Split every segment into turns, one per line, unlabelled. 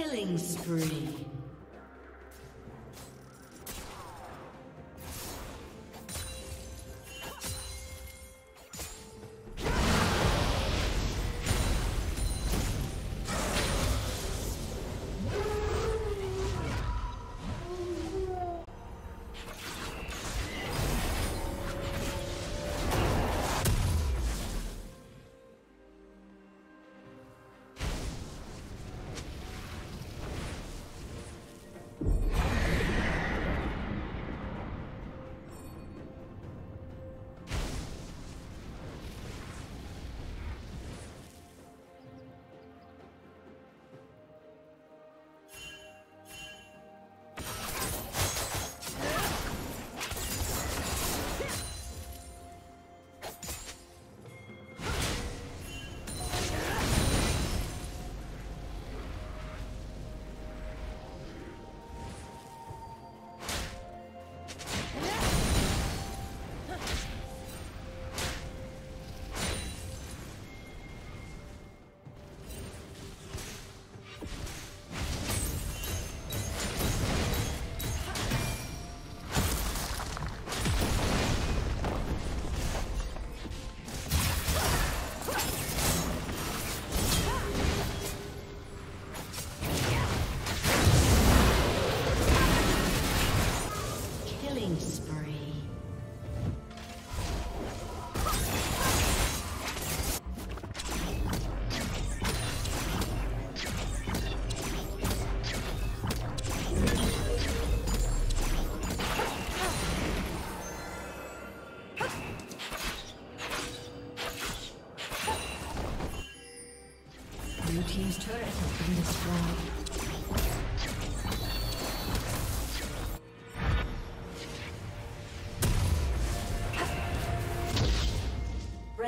Killing spree.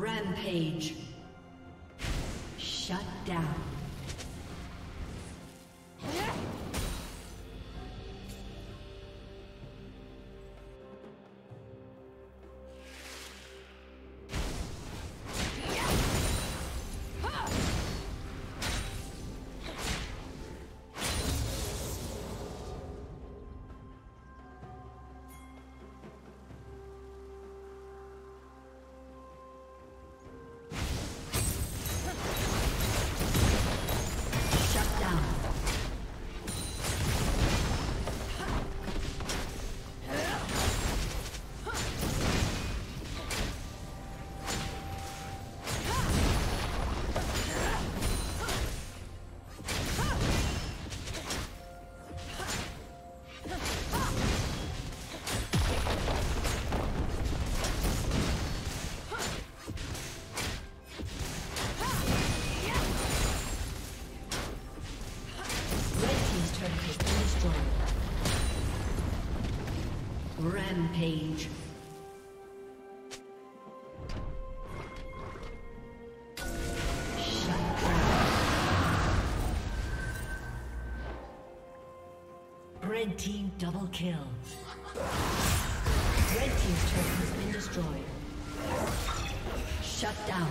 Rampage. Rampage. Red team double kill. Red team's turret has been destroyed. Shut down.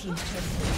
Team's turret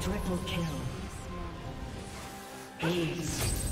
Triple kill. Ace.